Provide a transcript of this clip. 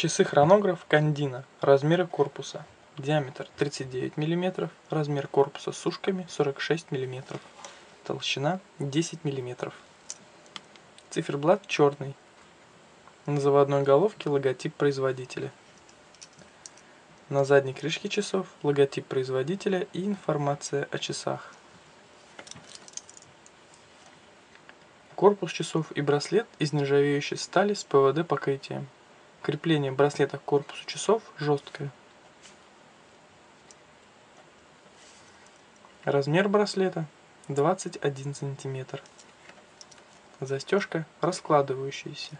Часы-хронограф Кандина. Размеры корпуса. Диаметр 39 мм. Размер корпуса с ушками 46 мм. Толщина 10 мм. Циферблат черный. На заводной головке логотип производителя. На задней крышке часов логотип производителя и информация о часах. Корпус часов и браслет из нержавеющей стали с ПВД покрытием. Крепление браслета к корпусу часов жесткое. Размер браслета 21 сантиметр. Застежка раскладывающаяся.